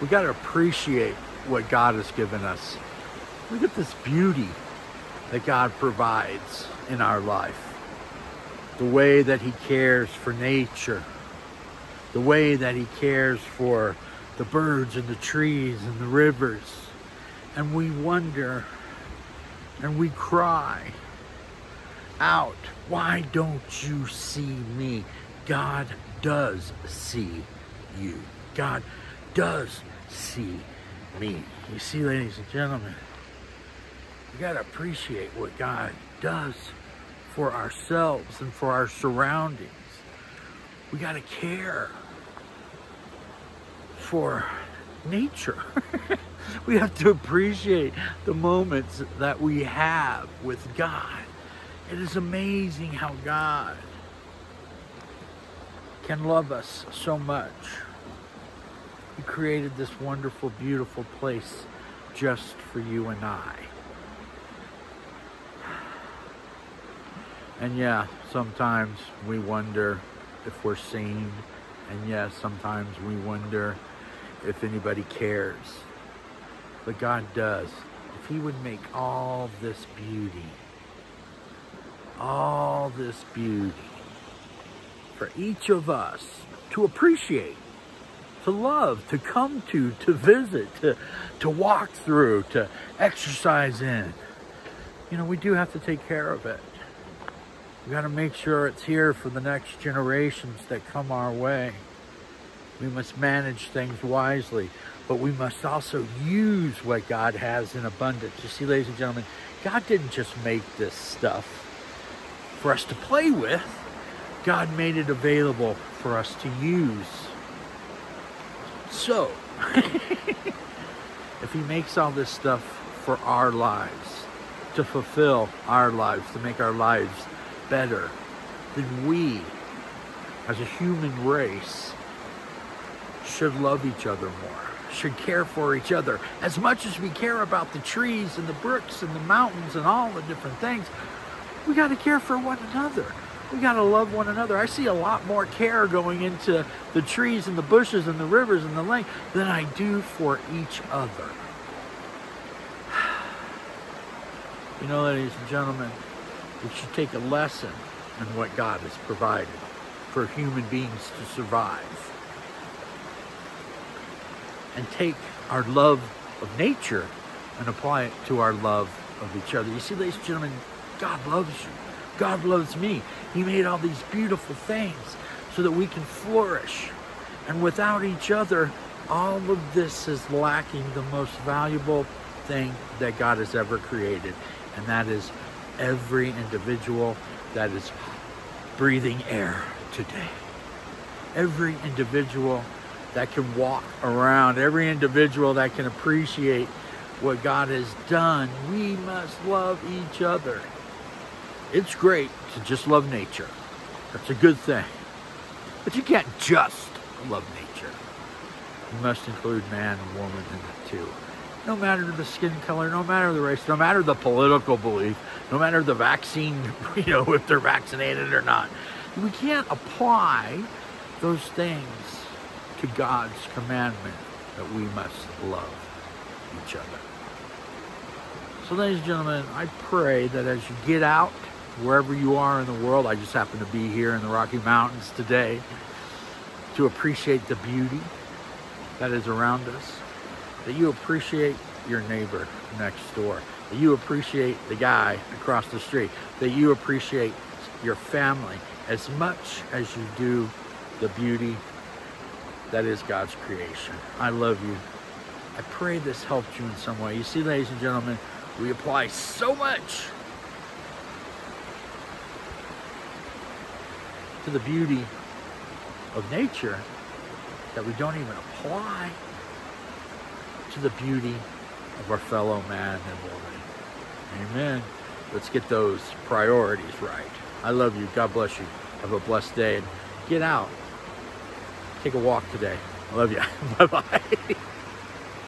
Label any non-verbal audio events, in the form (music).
We got to appreciate what God has given us. Look at this beauty that God provides in our life. The way that he cares for nature. The way that he cares for the birds and the trees and the rivers. And we wonder and we cry out, why don't you see me? God does see you. God does see me. You see, ladies and gentlemen, we got to appreciate what God does for ourselves and for our surroundings. We got to care for nature. (laughs) we have to appreciate the moments that we have with God. It is amazing how God can love us so much. He created this wonderful, beautiful place just for you and I. And yeah, sometimes we wonder if we're seen. And yeah, sometimes we wonder if anybody cares. But God does. If He would make all this beauty, all this beauty for each of us to appreciate, to love, to come to, to visit, to, to walk through, to exercise in. You know, we do have to take care of it. We got to make sure it's here for the next generations that come our way. We must manage things wisely, but we must also use what God has in abundance. You see, ladies and gentlemen, God didn't just make this stuff for us to play with. God made it available for us to use. So, (laughs) if he makes all this stuff for our lives, to fulfill our lives, to make our lives better, then we, as a human race, should love each other more, should care for each other as much as we care about the trees and the brooks and the mountains and all the different things. We got to care for one another. We got to love one another. I see a lot more care going into the trees and the bushes and the rivers and the lake than I do for each other. (sighs) You know, ladies and gentlemen, we should take a lesson in what God has provided for human beings to survive and take our love of nature and apply it to our love of each other. You see, ladies and gentlemen, God loves you. God loves me. He made all these beautiful things so that we can flourish. And without each other, all of this is lacking the most valuable thing that God has ever created. And that is every individual that is breathing air today. Every individual that can walk around, every individual that can appreciate what God has done. We must love each other. It's great to just love nature. That's a good thing. But you can't just love nature. You must include man and woman in it too. No matter the skin color, no matter the race, no matter the political belief, no matter the vaccine, (laughs) you know, if they're vaccinated or not. We can't apply those things to God's commandment that we must love each other. So, ladies and gentlemen, I pray that as you get out, wherever you are in the world, I just happen to be here in the Rocky Mountains today to appreciate the beauty that is around us, that you appreciate your neighbor next door, that you appreciate the guy across the street, that you appreciate your family as much as you do the beauty that is God's creation. I love you. I pray this helped you in some way. You see, ladies and gentlemen, we apply so much to the beauty of nature that we don't even apply to the beauty of our fellow man and woman. Amen. Let's get those priorities right. I love you. God bless you. Have a blessed day and get out. Take a walk today. I love you. (laughs) Bye bye. (laughs)